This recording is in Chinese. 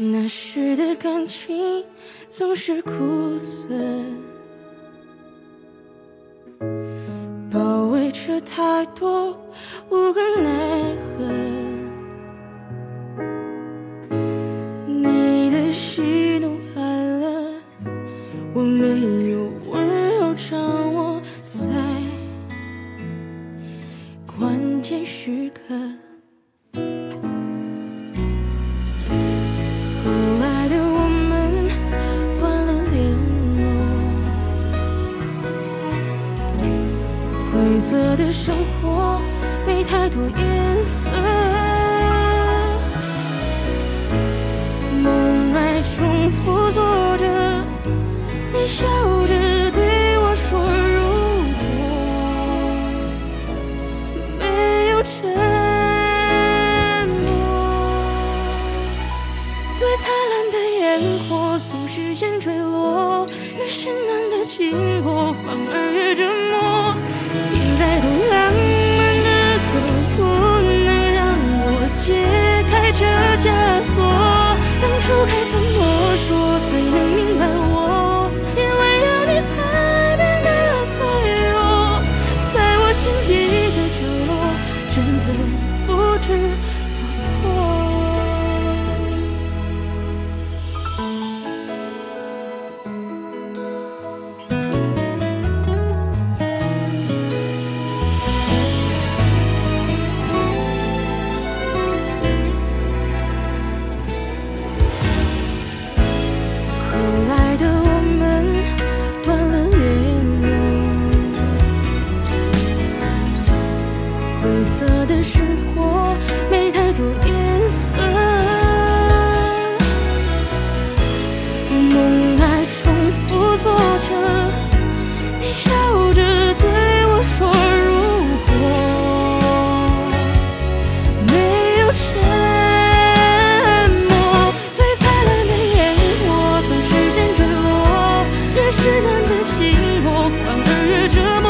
那时的感情总是苦涩，包围着太多无可奈何。你的喜怒哀乐，我没有温柔掌握在关键时刻。规则的生活没太多颜色，梦来重复做着，你笑着对我说，如果没有承诺。最灿烂的烟火总是先坠落，越是暖的经过反而越折磨。枷锁。当初该怎么说你笑着对我说，如果没有沉默，最灿烂的烟火总是先坠落，越是暖的经过反而越折磨。